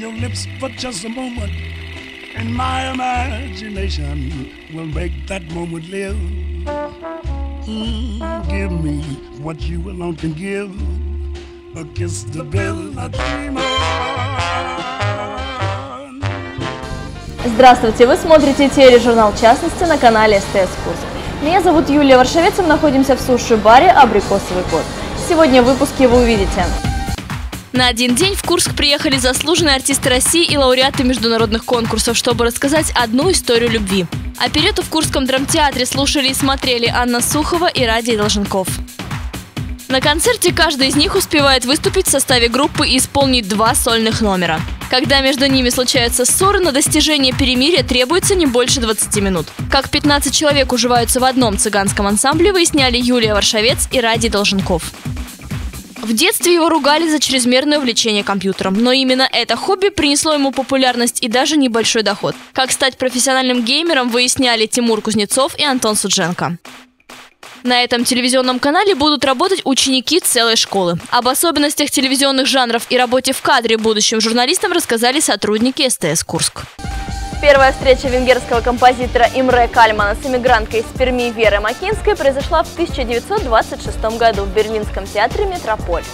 your lips for just a moment, and my imagination will make that moment live. Mm, give me what you alone can give, a kiss to build a dream on. Здравствуйте! Вы смотрите тележурнал «Частности» на канале СТС Курск. Меня зовут Юлия Варшавец, и мы находимся в суши-баре «Абрикосовый кот». Сегодня в выпуске вы увидите На один день в Курск приехали заслуженные артисты России и лауреаты международных конкурсов, чтобы рассказать одну историю любви. Оперету в Курском драмтеатре слушали и смотрели Анна Сухова и Радий Долженков. На концерте каждый из них успевает выступить в составе группы и исполнить два сольных номера. Когда между ними случаются ссоры, на достижение перемирия требуется не больше 20 минут. Как 15 человек уживаются в одном цыганском ансамбле, выясняли Юлия Варшавец и Радий Долженков. В детстве его ругали за чрезмерное увлечение компьютером, но именно это хобби принесло ему популярность и даже небольшой доход. Как стать профессиональным геймером, выясняли Тимур Кузнецов и Антон Судженко. На этом телевизионном канале будут работать ученики целой школы. Об особенностях телевизионных жанров и работе в кадре будущим журналистам рассказали сотрудники СТС Курск. Первая встреча венгерского композитора Имре Кальмана с эмигранткой из Перми Верой Макинской произошла в 1926 году в Берлинском театре «Метрополь».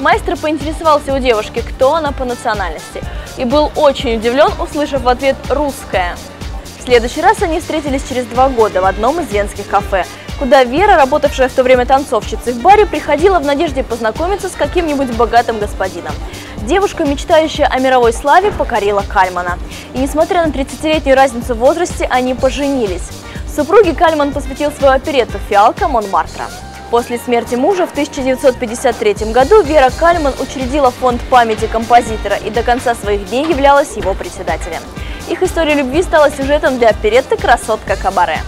Майстер поинтересовался у девушки, кто она по национальности, и был очень удивлен, услышав в ответ «русская». В следующий раз они встретились через два года в одном из венских кафе, куда Вера, работавшая в то время танцовщицей в баре, приходила в надежде познакомиться с каким-нибудь богатым господином. Девушка, мечтающая о мировой славе, покорила Кальмана. И несмотря на 30-летнюю разницу в возрасте, они поженились. Супруге Кальман посвятил свою оперетту «Фиалка Монмартра». После смерти мужа в 1953 году Вера Кальман учредила фонд памяти композитора и до конца своих дней являлась его председателем. Их история любви стала сюжетом для оперетты «Красотка Кабаре».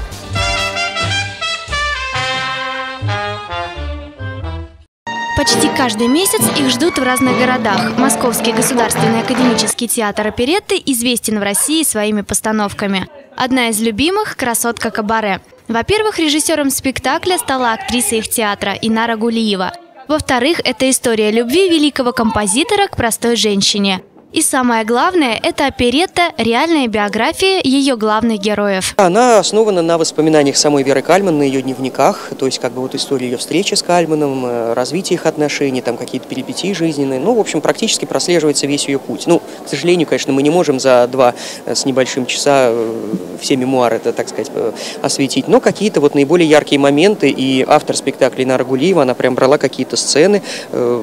Почти каждый месяц их ждут в разных городах. Московский государственный академический театр оперетты известен в России своими постановками. Одна из любимых – «Красотка Кабаре». Во-первых, режиссером спектакля стала актриса их театра Инара Гулиева. Во-вторых, это история любви великого композитора к простой женщине – и самое главное, это оперетта «Реальная биография ее главных героев». Она основана на воспоминаниях самой Веры Кальман, на ее дневниках, то есть как бы вот история ее встречи с Кальманом, э, развитие их отношений, там какие-то перипетии жизненные. Ну, в общем, практически прослеживается весь ее путь. Ну, к сожалению, конечно, мы не можем за два э, с небольшим часа э, все мемуары, это, так сказать, осветить, но какие-то вот наиболее яркие моменты, и автор спектакля Инара Гулиева, она прям брала какие-то сцены,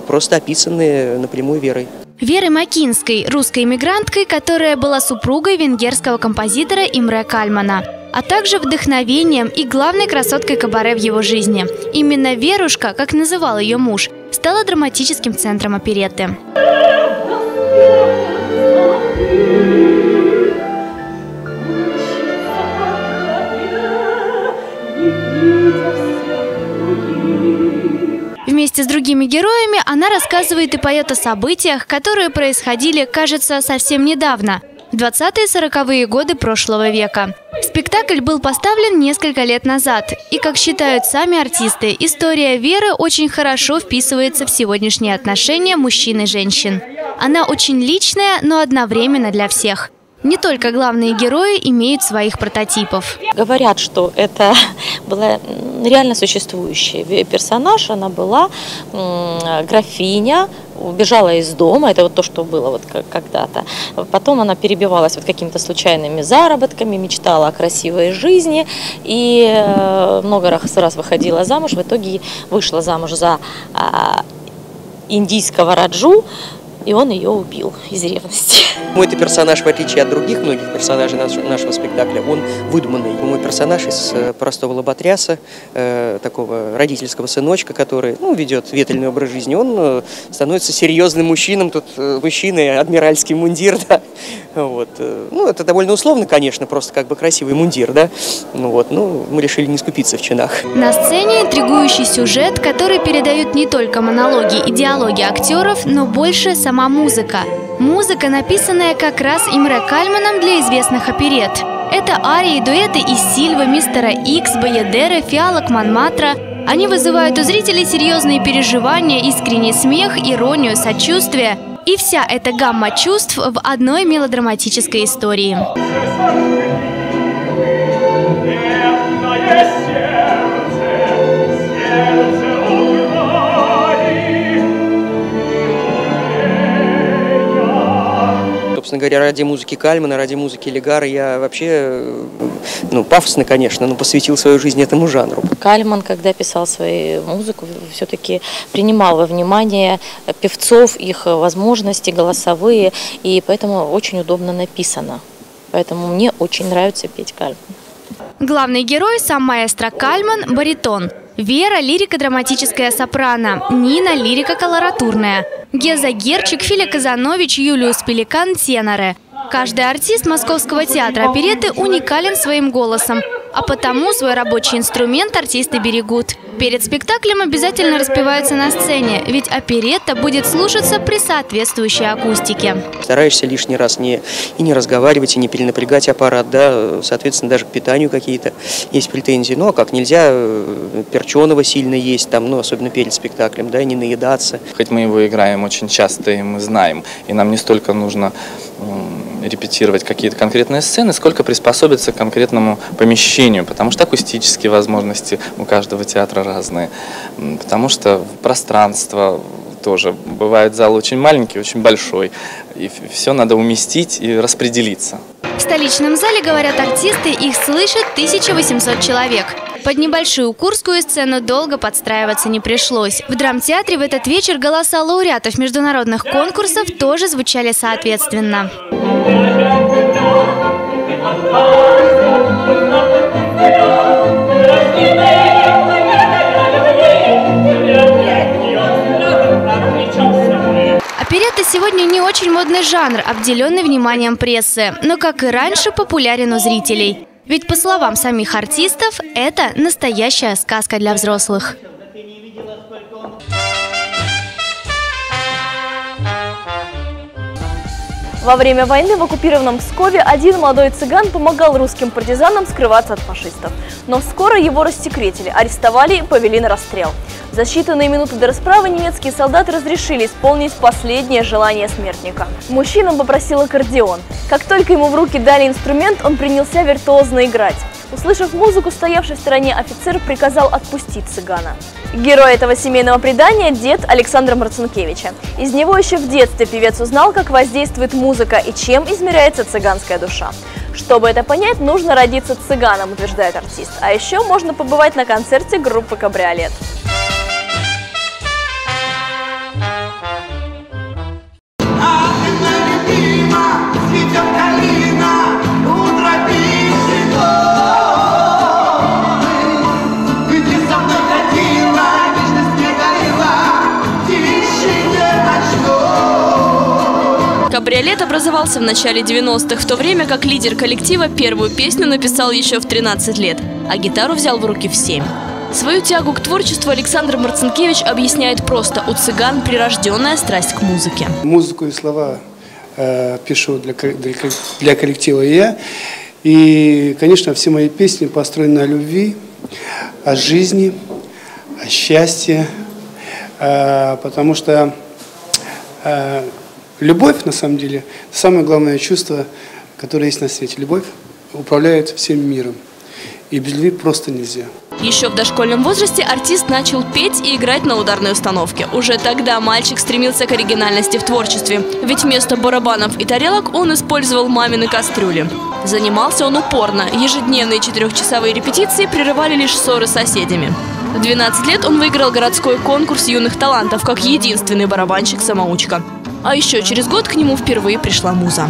просто описанные напрямую Верой. Верой Макинской, русской иммигранткой, которая была супругой венгерского композитора Имре Кальмана а также вдохновением и главной красоткой кабаре в его жизни. Именно Верушка, как называл ее муж, стала драматическим центром оперетты. Вместе с другими героями она рассказывает и поет о событиях, которые происходили, кажется, совсем недавно, в 20-40-е годы прошлого века. Спектакль был поставлен несколько лет назад, и, как считают сами артисты, история Веры очень хорошо вписывается в сегодняшние отношения мужчин и женщин. Она очень личная, но одновременно для всех. Не только главные герои имеют своих прототипов. Говорят, что это была реально существующий персонаж. Она была графиня, убежала из дома, это вот то, что было вот когда-то. Потом она перебивалась вот какими-то случайными заработками, мечтала о красивой жизни и э, много раз, раз выходила замуж. В итоге вышла замуж за а, индийского раджу, и он ее убил из ревности. Мой это персонаж, в отличие от других многих персонажей нашего спектакля, он выдуманный. Мой персонаж из э, простого лоботряса, э, такого родительского сыночка, который ну, ведет ветренный образ жизни, он э, становится серьезным мужчином, тут э, мужчина, адмиральский мундир, да. Вот. Э, ну, это довольно условно, конечно, просто как бы красивый мундир, да. Ну, вот. ну, мы решили не скупиться в чинах. На сцене интригующий сюжет, который передают не только монологи и диалоги актеров, но больше сам сама музыка. Музыка, написанная как раз Имре Кальманом для известных оперет. Это арии и дуэты из Сильва, Мистера Икс, Баядера, Фиалок, Манматра. Они вызывают у зрителей серьезные переживания, искренний смех, иронию, сочувствие. И вся эта гамма чувств в одной мелодраматической истории. Собственно говоря, ради музыки Кальмана, ради музыки Легара я вообще, э, ну, пафосно, конечно, но посвятил свою жизнь этому жанру. Кальман, когда писал свою музыку, все-таки принимал во внимание певцов, их возможности голосовые, и поэтому очень удобно написано. Поэтому мне очень нравится петь Кальман. Главный герой – сам маэстро Кальман – баритон. Вера – лирико-драматическая сопрано, Нина – лирико-колоратурная, Геза Герчик, Филя Казанович, Юлиус Пеликан – теноры. Каждый артист Московского театра опереты уникален своим голосом, а потому свой рабочий инструмент артисты берегут. Перед спектаклем обязательно распеваются на сцене, ведь оперетта будет слушаться при соответствующей акустике. Стараешься лишний раз не, и не разговаривать, и не перенапрягать аппарат, да, соответственно, даже к питанию какие-то есть претензии. Ну, а как нельзя э, перченого сильно есть, там, ну, особенно перед спектаклем, да, не наедаться. Хоть мы его играем очень часто, и мы знаем, и нам не столько нужно репетировать какие-то конкретные сцены, сколько приспособиться к конкретному помещению, потому что акустические возможности у каждого театра разные, потому что пространство тоже. Бывает зал очень маленький, очень большой, и все надо уместить и распределиться. В столичном зале, говорят артисты, их слышит 1800 человек. Под небольшую курскую сцену долго подстраиваться не пришлось. В драмтеатре в этот вечер голоса лауреатов международных конкурсов тоже звучали соответственно. Модный жанр, обделенный вниманием прессы, но, как и раньше, популярен у зрителей. Ведь, по словам самих артистов, это настоящая сказка для взрослых. Во время войны в оккупированном Пскове один молодой цыган помогал русским партизанам скрываться от фашистов. Но скоро его рассекретили, арестовали и повели на расстрел. За считанные минуты до расправы немецкие солдаты разрешили исполнить последнее желание смертника. Мужчина попросил аккордеон. Как только ему в руки дали инструмент, он принялся виртуозно играть. Услышав музыку, стоявший в стороне офицер приказал отпустить цыгана. Герой этого семейного предания – дед Александра Марцинкевича. Из него еще в детстве певец узнал, как воздействует музыка и чем измеряется цыганская душа. Чтобы это понять, нужно родиться цыганом, утверждает артист. А еще можно побывать на концерте группы «Кабриолет». Образовался в начале 90-х, в то время как лидер коллектива первую песню написал еще в 13 лет, а гитару взял в руки в 7. Свою тягу к творчеству Александр Марцинкевич объясняет просто – у цыган прирожденная страсть к музыке. Музыку и слова э, пишу для, для, для коллектива я. И, конечно, все мои песни построены на любви, о жизни, о счастье, э, потому что э, Любовь, на самом деле, самое главное чувство, которое есть на свете. Любовь управляет всем миром. И без любви просто нельзя. Еще в дошкольном возрасте артист начал петь и играть на ударной установке. Уже тогда мальчик стремился к оригинальности в творчестве, ведь вместо барабанов и тарелок он использовал мамины кастрюли. Занимался он упорно. Ежедневные четырехчасовые репетиции прерывали лишь ссоры с соседями. В 12 лет он выиграл городской конкурс юных талантов как единственный барабанщик-самоучка. А еще через год к нему впервые пришла муза.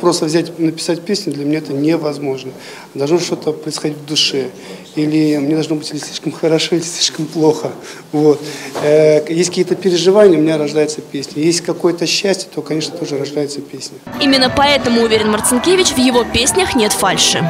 Просто взять, написать песню для меня это невозможно. Должно что-то происходить в душе. Или мне должно быть или слишком хорошо, или слишком плохо. Вот. Э, есть какие-то переживания, у меня рождается песня. Есть какое-то счастье, то, конечно, тоже рождается песня. Именно поэтому, уверен Марцинкевич, в его песнях нет фальши.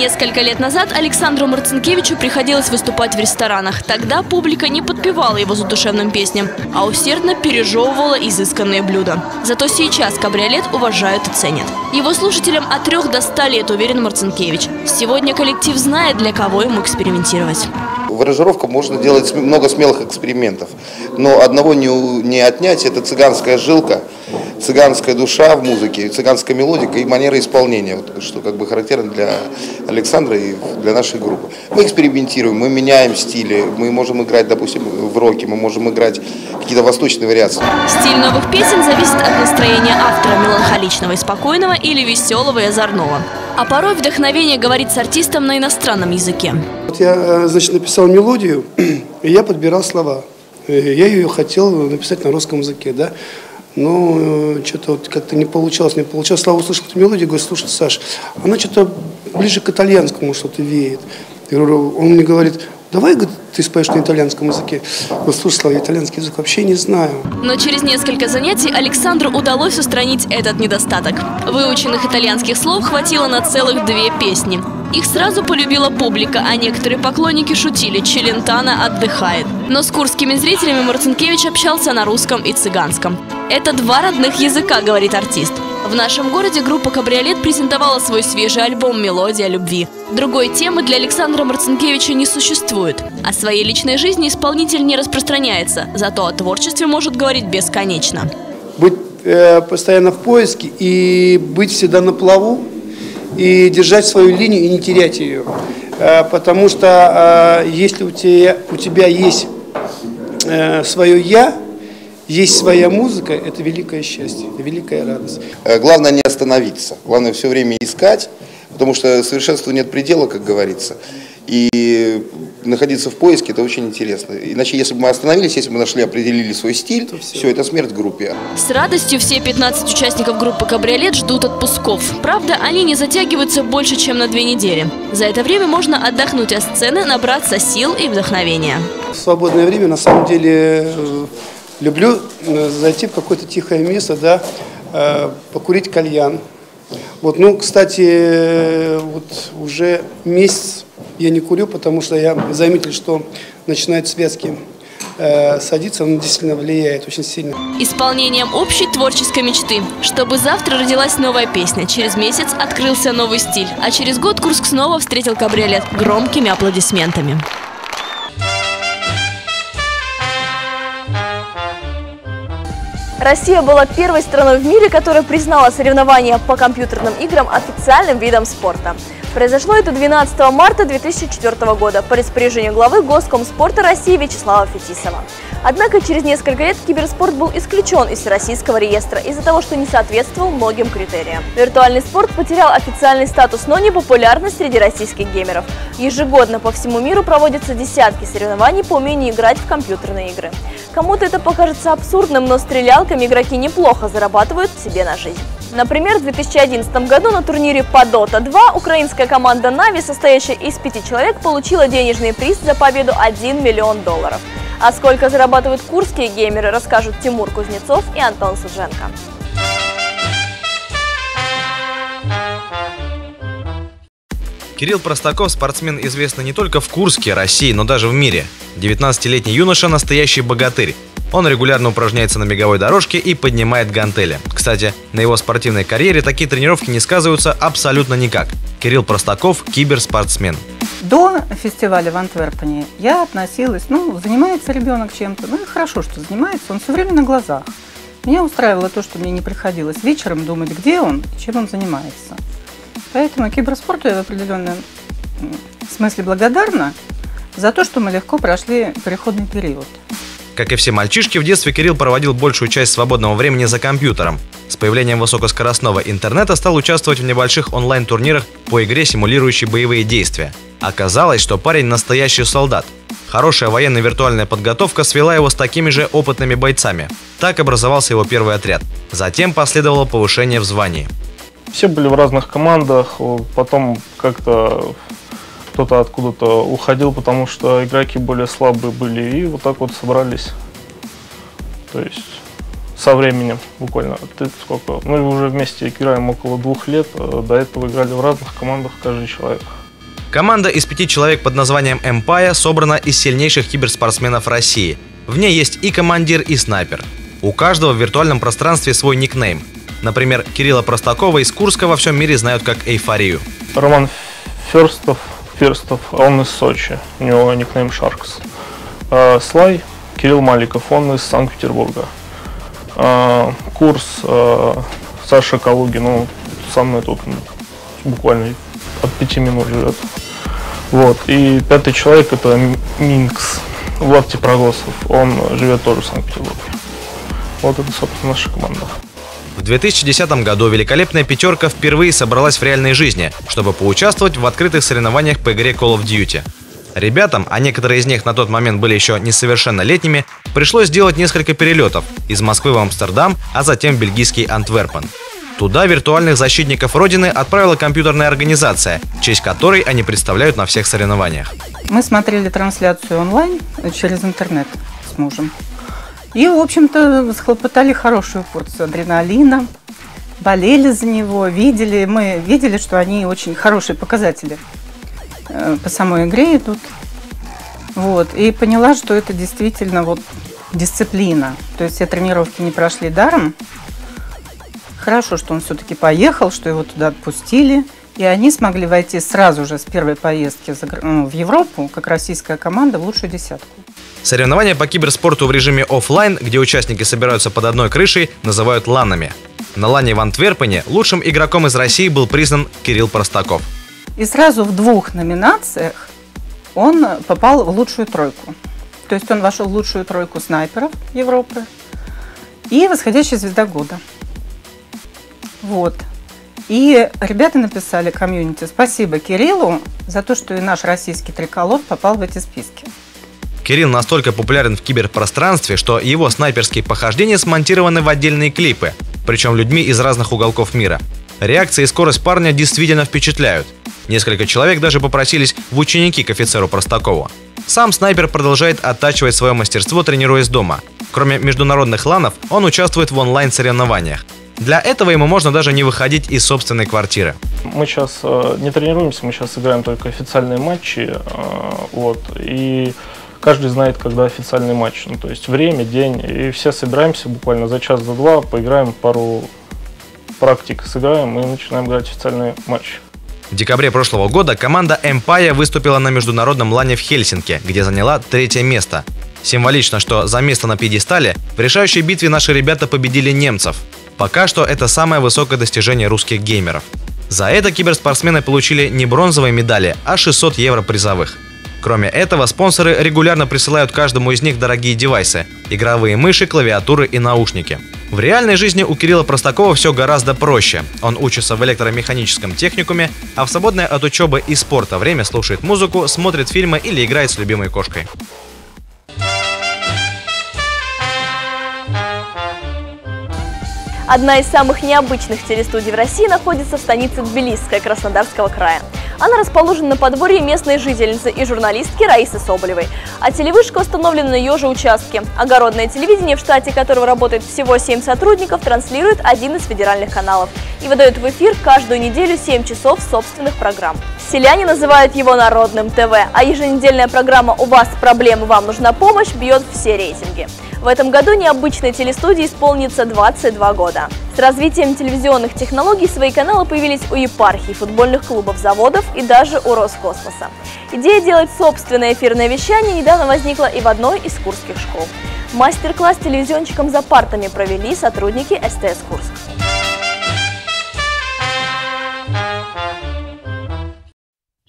Несколько лет назад Александру Марцинкевичу приходилось выступать в ресторанах. Тогда публика не подпевала его задушевным песням, а усердно пережевывала изысканные блюда. Зато сейчас кабриолет уважают и ценят. Его слушателям от трех до ста лет, уверен Марцинкевич. Сегодня коллектив знает, для кого ему экспериментировать. В аранжировках можно делать много смелых экспериментов, но одного не, не отнять – это цыганская жилка, цыганская душа в музыке, цыганская мелодика и манера исполнения, вот, что как бы характерно для Александра и для нашей группы. Мы экспериментируем, мы меняем стили, мы можем играть, допустим, в роке, мы можем играть какие-то восточные вариации. Стиль новых песен зависит от настроения автора меланхоличного и спокойного или веселого и озорного. А порой вдохновение говорит с артистом на иностранном языке. Вот я, э, значит, написал мелодию, и я подбирал слова. Э, Я ее хотел написать на русском языке, да. Но э, что-то вот как-то не получалось, не получалось. Слава услышал эту мелодию, говорит, слушай, Саш, она что-то ближе к итальянскому что-то веет. Говорю, он мне говорит, давай ты споешь на итальянском языке. Вот слушай, Слава, я итальянский язык вообще не знаю. Но через несколько занятий Александру удалось устранить этот недостаток. Выученных итальянских слов хватило на целых две песни. Их сразу полюбила публика, а некоторые поклонники шутили «Челентано отдыхает». Но с курскими зрителями Марцинкевич общался на русском и цыганском. «Это два родных языка», — говорит артист. В нашем городе группа «Кабриолет» презентовала свой свежий альбом «Мелодия любви». Другой темы для Александра Марцинкевича не существует. О своей личной жизни исполнитель не распространяется, зато о творчестве может говорить бесконечно. Быть э, постоянно в поиске и быть всегда на плаву, и держать свою линию и не терять ее. Э, потому что э, если у тебя, у тебя есть э, свое «я», есть своя музыка, это великое счастье, великая радость. Главное не остановиться, главное все время искать, потому что совершенству нет предела, как говорится. И находиться в поиске это очень интересно. Иначе, если бы мы остановились, если бы мы нашли, определили свой стиль, все, это смерть группе. С радостью все 15 участников группы «Кабриолет» ждут отпусков. Правда, они не затягиваются больше, чем на две недели. За это время можно отдохнуть от сцены, набраться сил и вдохновения. В свободное время, на самом деле, э, люблю э, зайти в какое-то тихое место, да, э, покурить кальян. Вот, ну, кстати, вот уже месяц я не курю, потому что я заметил, что начинают связки э, садиться, он действительно влияет очень сильно. Исполнением общей творческой мечты. Чтобы завтра родилась новая песня, через месяц открылся новый стиль, а через год Курск снова встретил кабриолет громкими аплодисментами. Россия была первой страной в мире, которая признала соревнования по компьютерным играм официальным видом спорта. Произошло это 12 марта 2004 года по распоряжению главы Госкомспорта России Вячеслава Фетисова. Однако через несколько лет киберспорт был исключен из Всероссийского реестра из-за того, что не соответствовал многим критериям. Виртуальный спорт потерял официальный статус, но не популярность среди российских геймеров. Ежегодно по всему миру проводятся десятки соревнований по умению играть в компьютерные игры. Кому-то это покажется абсурдным, но стрелялками игроки неплохо зарабатывают себе на жизнь. Например, в 2011 году на турнире по Dota 2 украинская команда Na'Vi, состоящая из пяти человек, получила денежный приз за победу 1 миллион долларов. А сколько зарабатывают курские геймеры, расскажут Тимур Кузнецов и Антон Судженко. Кирилл Простаков – спортсмен, известный не только в Курске, России, но даже в мире. 19-летний юноша – настоящий богатырь. Он регулярно упражняется на беговой дорожке и поднимает гантели. Кстати, на его спортивной карьере такие тренировки не сказываются абсолютно никак. Кирилл Простаков – киберспортсмен. До фестиваля в Антверпене я относилась, ну, занимается ребенок чем-то, ну и хорошо, что занимается, он все время на глазах. Меня устраивало то, что мне не приходилось вечером думать, где он и чем он занимается. Поэтому киберспорту я в определенном смысле благодарна за то, что мы легко прошли переходный период. Как и все мальчишки, в детстве Кирилл проводил большую часть свободного времени за компьютером. С появлением высокоскоростного интернета стал участвовать в небольших онлайн-турнирах по игре, симулирующей боевые действия. Оказалось, что парень настоящий солдат. Хорошая военная виртуальная подготовка свела его с такими же опытными бойцами. Так образовался его первый отряд. Затем последовало повышение в звании. Все были в разных командах, потом как-то кто-то откуда-то уходил, потому что игроки более слабые были, и вот так вот собрались. То есть со временем буквально. Ты сколько? Мы уже вместе играем около двух лет, а до этого играли в разных командах каждый человек. Команда из пяти человек под названием Empire собрана из сильнейших киберспортсменов России. В ней есть и командир, и снайпер. У каждого в виртуальном пространстве свой никнейм. Например, Кирилла Простакова из Курска во всем мире знают как Эйфорию. Роман Ферстов, Ферстов, он из Сочи, у него никнейм Шаркс. А, Слай, Кирилл Маликов, он из Санкт-Петербурга. А, курс а, Саша Калугин, ну, самый тут буквально от пяти минут живет. Вот. И пятый человек это Минкс, Влад Тепрогосов. Он живет тоже в Санкт-Петербурге. Вот это, собственно, наша команда. В 2010 году великолепная пятерка впервые собралась в реальной жизни, чтобы поучаствовать в открытых соревнованиях по игре Call of Duty. Ребятам, а некоторые из них на тот момент были еще несовершеннолетними, пришлось сделать несколько перелетов из Москвы в Амстердам, а затем в бельгийский Антверпен. Туда виртуальных защитников Родины отправила компьютерная организация, честь которой они представляют на всех соревнованиях. Мы смотрели трансляцию онлайн через интернет с мужем. И, в общем-то, схлопотали хорошую порцию адреналина, болели за него, видели, мы видели, что они очень хорошие показатели э, по самой игре идут. Вот, и поняла, что это действительно вот дисциплина. То есть все тренировки не прошли даром. Хорошо, что он все-таки поехал, что его туда отпустили. И они смогли войти сразу же с первой поездки ну, в Европу, как российская команда, в лучшую десятку. Соревнования по киберспорту в режиме офлайн, где участники собираются под одной крышей, называют ланами. На лане в Антверпене лучшим игроком из России был признан Кирилл Простаков. И сразу в двух номинациях он попал в лучшую тройку. То есть он вошел в лучшую тройку снайперов Европы и восходящая звезда года. Вот. И ребята написали комьюнити «Спасибо Кириллу за то, что и наш российский триколор попал в эти списки». Кирилл настолько популярен в киберпространстве, что его снайперские похождения смонтированы в отдельные клипы, причем людьми из разных уголков мира. Реакция и скорость парня действительно впечатляют. Несколько человек даже попросились в ученики к офицеру Простакову. Сам снайпер продолжает оттачивать свое мастерство, тренируясь дома. Кроме международных ланов, он участвует в онлайн-соревнованиях. Для этого ему можно даже не выходить из собственной квартиры. Мы сейчас э, не тренируемся, мы сейчас играем только официальные матчи. Э, вот, и каждый знает, когда официальный матч. Ну, то есть время, день. И все собираемся буквально за час, за два, поиграем пару практик, сыграем и начинаем играть официальный матч. В декабре прошлого года команда Empire выступила на международном лане в Хельсинки, где заняла третье место. Символично, что за место на пьедестале в решающей битве наши ребята победили немцев. Пока что это самое высокое достижение русских геймеров. За это киберспортсмены получили не бронзовые медали, а 600 евро призовых. Кроме этого, спонсоры регулярно присылают каждому из них дорогие девайсы – игровые мыши, клавиатуры и наушники. В реальной жизни у Кирилла Простакова все гораздо проще. Он учится в электромеханическом техникуме, а в свободное от учебы и спорта время слушает музыку, смотрит фильмы или играет с любимой кошкой. Одна из самых необычных телестудий в России находится в станице Тбилисская Краснодарского края. Она расположена на подворье местной жительницы и журналистки Раисы Соболевой. А телевышка установлена на ее же участке. Огородное телевидение, в штате которого работает всего 7 сотрудников, транслирует один из федеральных каналов и выдает в эфир каждую неделю 7 часов собственных программ. Селяне называют его народным ТВ, а еженедельная программа «У вас проблемы, вам нужна помощь» бьет все рейтинги. В этом году необычной телестудии исполнится 22 года. С развитием телевизионных технологий свои каналы появились у епархий, футбольных клубов, заводов и даже у Роскосмоса. Идея делать собственное эфирное вещание недавно возникла и в одной из курских школ. Мастер-класс телевизионщикам за партами провели сотрудники СТС Курск.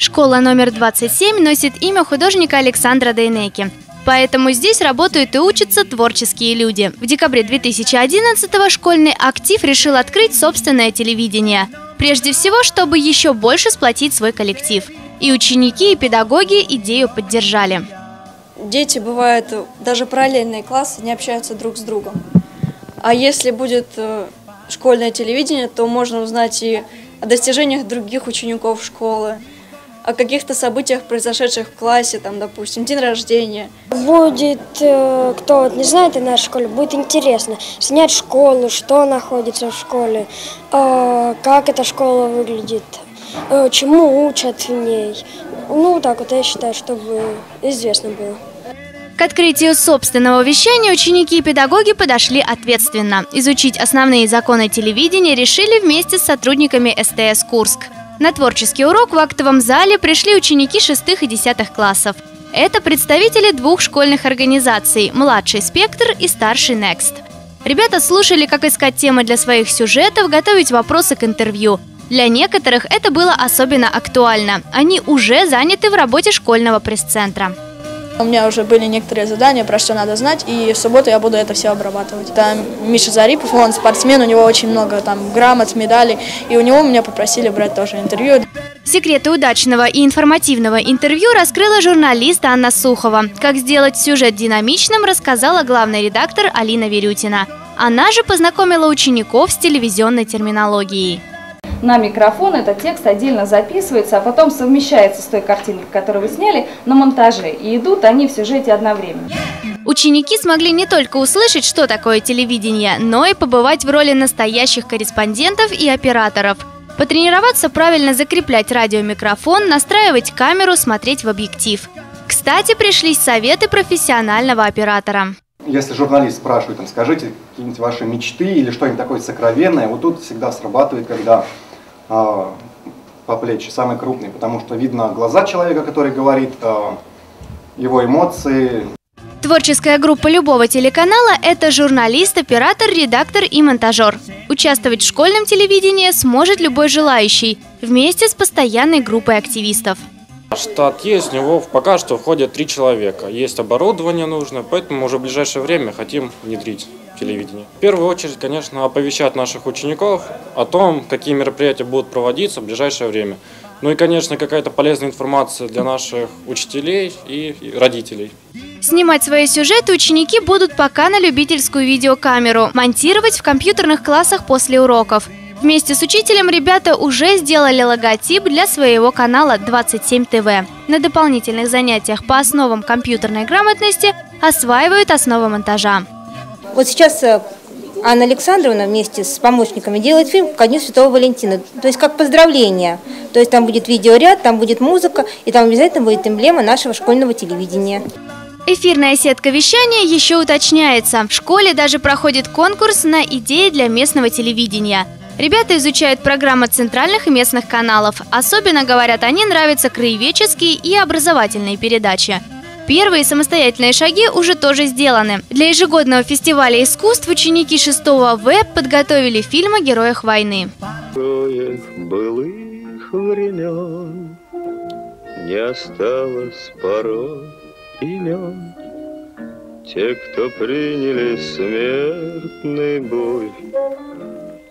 Школа номер 27 носит имя художника Александра Дейнеки. Поэтому здесь работают и учатся творческие люди. В декабре 2011-го школьный актив решил открыть собственное телевидение. Прежде всего, чтобы еще больше сплотить свой коллектив. И ученики, и педагоги идею поддержали. Дети бывают, даже параллельные классы не общаются друг с другом. А если будет э, школьное телевидение, то можно узнать и о достижениях других учеников школы, о каких-то событиях, произошедших в классе, там, допустим, день рождения. Будет, э, кто вот не знает о нашей школе, будет интересно снять школу, что находится в школе, э, как эта школа выглядит, э, чему учат в ней, Ну, так вот я считаю, чтобы известно было. К открытию собственного вещания ученики и педагоги подошли ответственно. Изучить основные законы телевидения решили вместе с сотрудниками СТС Курск. На творческий урок в актовом зале пришли ученики 6 и 10 классов. Это представители двух школьных организаций – «Младший спектр» и «Старший Next». Ребята слушали, как искать темы для своих сюжетов, готовить вопросы к интервью. Для некоторых это было особенно актуально. Они уже заняты в работе школьного пресс-центра. У меня уже были некоторые задания, про что надо знать, и в субботу я буду это все обрабатывать. Там Миша Зарипов, он спортсмен, у него очень много там грамот, медалей, и у него меня попросили брать тоже интервью. Секреты удачного и информативного интервью раскрыла журналист Анна Сухова. Как сделать сюжет динамичным, рассказала главный редактор Алина Верютина. Она же познакомила учеников с телевизионной терминологией на микрофон, этот текст отдельно записывается, а потом совмещается с той картинкой, которую вы сняли, на монтаже. И идут они в сюжете одновременно. Ученики смогли не только услышать, что такое телевидение, но и побывать в роли настоящих корреспондентов и операторов. Потренироваться правильно закреплять радиомикрофон, настраивать камеру, смотреть в объектив. Кстати, пришлись советы профессионального оператора. Если журналист спрашивает, там, скажите какие-нибудь ваши мечты или что-нибудь такое сокровенное, вот тут всегда срабатывает, когда по плечи самый крупный, потому что видно глаза человека, который говорит, э, его эмоции. Творческая группа любого телеканала – это журналист, оператор, редактор и монтажер. Участвовать в школьном телевидении сможет любой желающий, вместе с постоянной группой активистов. Штат есть, в него пока что входят три человека. Есть оборудование нужно, поэтому уже в ближайшее время хотим внедрить телевидение. В первую очередь, конечно, оповещать наших учеников о том, какие мероприятия будут проводиться в ближайшее время. Ну и, конечно, какая-то полезная информация для наших учителей и родителей. Снимать свои сюжеты ученики будут пока на любительскую видеокамеру, монтировать в компьютерных классах после уроков – Вместе с учителем ребята уже сделали логотип для своего канала 27 ТВ. На дополнительных занятиях по основам компьютерной грамотности осваивают основы монтажа. Вот сейчас э, Анна Александровна вместе с помощниками делает фильм ко Дню Святого Валентина. То есть как поздравление. То есть там будет видеоряд, там будет музыка, и там обязательно будет эмблема нашего школьного телевидения. Эфирная сетка вещания еще уточняется. В школе даже проходит конкурс на идеи для местного телевидения – Ребята изучают программы центральных и местных каналов. Особенно, говорят они, нравятся краеведческие и образовательные передачи. Первые самостоятельные шаги уже тоже сделаны. Для ежегодного фестиваля искусств ученики 6 В подготовили фильм о героях войны. былых времен не осталось порой имен. Те, кто приняли смертный бой,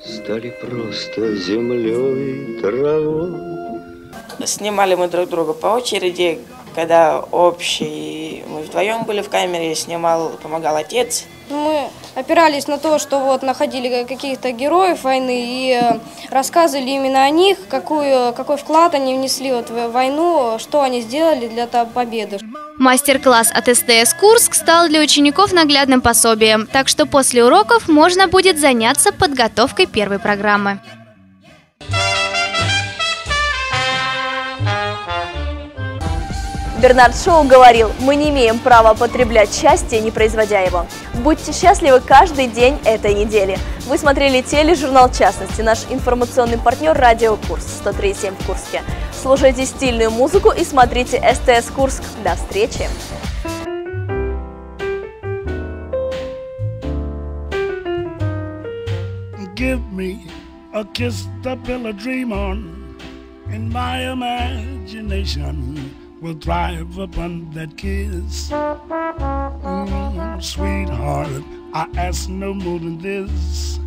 стали просто землей, травой. Снимали мы друг друга по очереди, когда общий, мы вдвоем были в камере, снимал, помогал отец. Мы опирались на то, что вот находили каких-то героев войны и э, рассказывали именно о них, какую, какой вклад они внесли вот в войну, что они сделали для победы. Мастер-класс от СТС Курск стал для учеников наглядным пособием, так что после уроков можно будет заняться подготовкой первой программы. Бернард Шоу говорил, мы не имеем права потреблять счастье, не производя его. Будьте счастливы каждый день этой недели. Вы смотрели тележурнал «Частности», наш информационный партнер «Радио Курс» 103.7 в Курске. Слушайте стильную музыку и смотрите СТС Курск. До встречи! Give me a kiss to build a dream on in my imagination. Will thrive upon that kiss. Mm, sweetheart, I ask no more than this.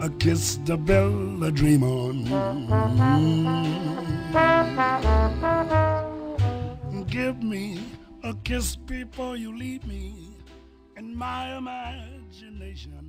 A kiss to build a dream on. Mm. Give me a kiss before you leave me in my imagination.